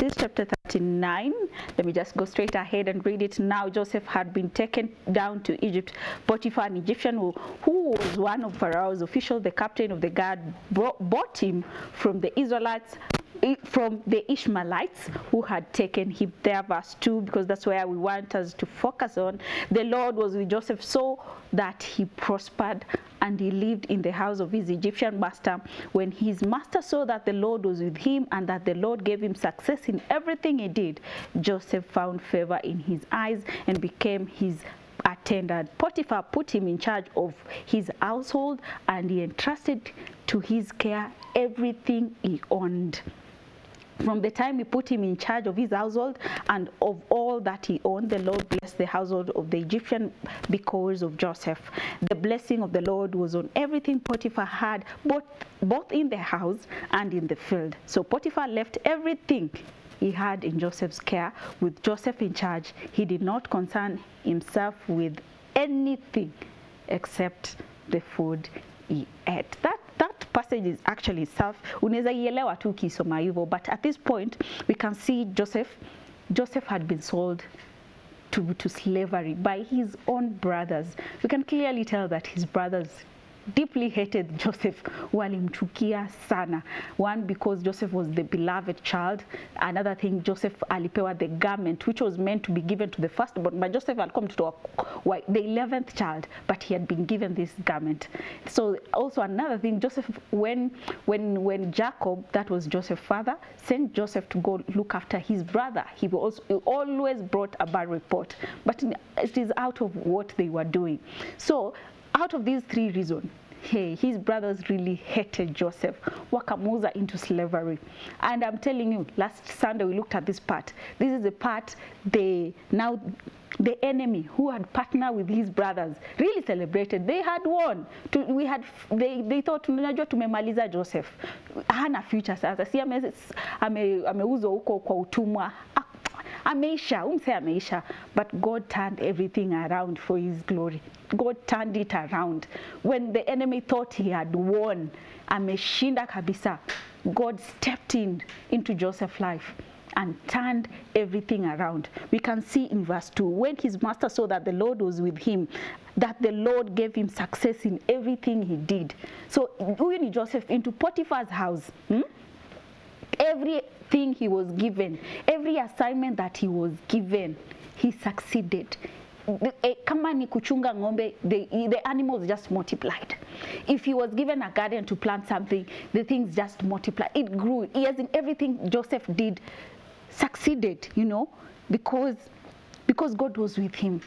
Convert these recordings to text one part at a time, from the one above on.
Genesis chapter 39. Let me just go straight ahead and read it. Now Joseph had been taken down to Egypt. Potiphar, an Egyptian who, who was one of Pharaoh's officials, the captain of the guard, bought him from the Israelites from the Ishmaelites who had taken him there, verse 2, because that's where we want us to focus on. The Lord was with Joseph so that he prospered and he lived in the house of his Egyptian master. When his master saw that the Lord was with him and that the Lord gave him success in everything he did, Joseph found favor in his eyes and became his attendant. Potiphar put him in charge of his household and he entrusted to his care everything he owned from the time he put him in charge of his household and of all that he owned, the Lord blessed the household of the Egyptian because of Joseph. The blessing of the Lord was on everything Potiphar had, both, both in the house and in the field. So Potiphar left everything he had in Joseph's care with Joseph in charge. He did not concern himself with anything except the food he ate. That passage is actually itself unaweza ielewa tu ukisoma hivyo but at this point we can see Joseph Joseph had been sold to, to slavery by his own brothers. We can clearly tell that his brothers deeply hated Joseph, walimchukia sana. One, because Joseph was the beloved child. Another thing, Joseph alipewa the garment, which was meant to be given to the firstborn. But Joseph had come to the 11th child, but he had been given this garment. So also another thing, Joseph, when, when, when Jacob, that was Joseph's father, sent Joseph to go look after his brother, he, was, he always brought a bad report. But it is out of what they were doing. So out of these three reasons, hey, his brothers really hated Joseph, wakamuza into slavery. And I'm telling you, last Sunday we looked at this part. This is the part they now the enemy who had partnered with his brothers really celebrated. They had won. To, we had they, they thought tunajua tumemaliza Joseph. Hana future sasa. Si ameuzwa ame, ame huko kwa utumwa ameisha umse ameisha but god turned everything around for his glory god turned it around when the enemy thought he had won ameshinda kabisa god stepped in into joseph's life and turned everything around. We can see in verse 2 when his master saw that the Lord was with him, that the Lord gave him success in everything he did. So, huyu ni Joseph into Potiphar's house. Hmm? Everything he was given, every assignment that he was given, he succeeded. kama ni kuchunga ng'ombe the, the animals just multiplied. If he was given a garden to plant something the things just multiplied. It grew. Yes in everything joseph did succeeded you know because because god was with him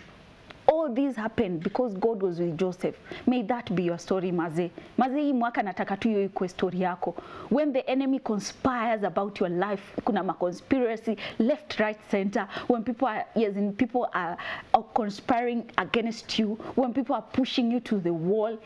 all this happened because God was with Joseph. May that be your story maze. Maze hii mwaka nataka tu ikuwe story yako. When the enemy conspires about your life, kuna ma conspiracy left, right, center. When people are yes, in people are, are conspiring against you, when people are pushing you to the wall,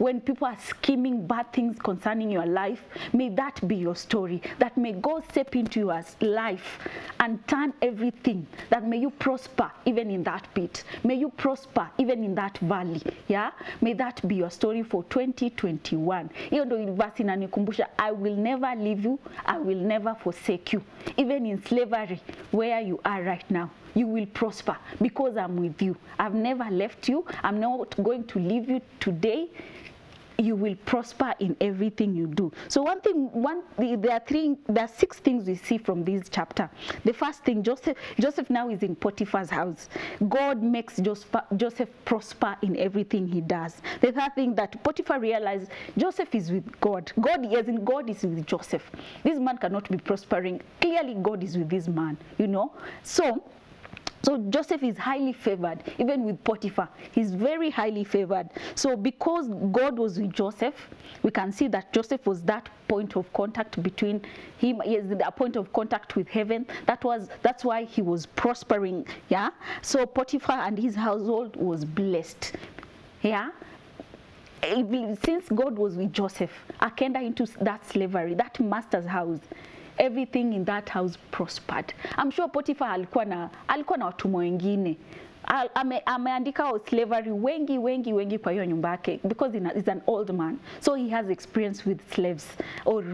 when people are scheming bad things concerning your life, may that be your story. That may God step into your life and turn everything. That may you prosper even in that pit. May you prosper even in that valley. Yeah? May that be your story for 2021. Hiyo ndio verse inanikumbusha I will never leave you, I will never forsake you. Even in slavery where you are right now you will prosper because I'm with you. I've never left you. I'm not going to leave you today you will prosper in everything you do. So one thing, one there are three, there are six things we see from this chapter. The first thing, Joseph, Joseph now is in Potiphar's house. God makes Joseph, Joseph prosper in everything he does. The third thing that Potiphar realized, Joseph is with God. God, as in God is with Joseph. This man cannot be prospering. Clearly, God is with this man. You know. So so Joseph is highly favored, even with Potiphar. He's very highly favored. So because God was with Joseph, we can see that Joseph was that point of contact between him, yes, a point of contact with heaven. That was that's why he was prospering. Yeah. So Potiphar and his household was blessed. Yeah since God was with Joseph, akaenda into that slavery, that master's house, everything in that house prospered. I'm sure Potiphar alikuwa na alikuwa na watumwa wengine. Ame, ameandika wa slavery wengi wengi wengi kwa hiyo nyumba yake because is an old man. So he has experience with slaves or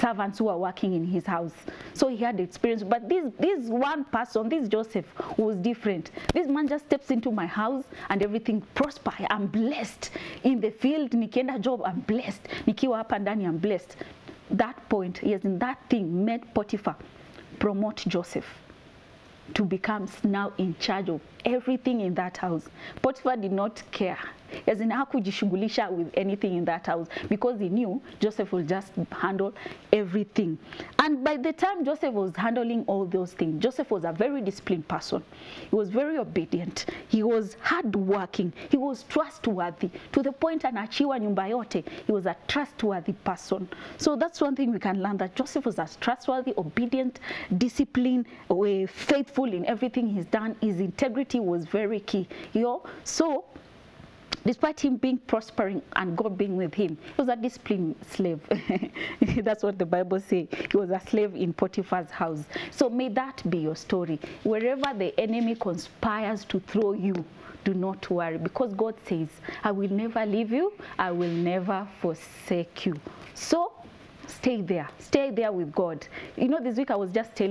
servants who are working in his house. So he had experience. But this this one person this Joseph was different this man just steps into my house and everything prosper. I'm blessed in the field. Nikienda job I'm blessed. Nikiwa hapa ndani I'm blessed that point yes in that thing made Potiphar promote Joseph to become now in charge of everything in that house. Potiphar did not care. As in hakujishughulisha with anything in that house because he knew Joseph will just handle everything. And by the time Joseph was handling all those things, Joseph was a very disciplined person. He was very obedient. He was hardworking. He was trustworthy to the point anaachiwa nyumba yote. He was a trustworthy person. So that's one thing we can learn that Joseph was a trustworthy, obedient, disciplined, eh, faithful in everything he's done. His integrity was very key. You know, so despite him being prospering and God being with him, he was a disciplined slave. That's what the Bible says. He was a slave in Potiphar's house. So may that be your story. Wherever the enemy conspires to throw you, do not worry because God says, I will never leave you, I will never forsake you. So stay there, stay there with God. You know, this week I was just telling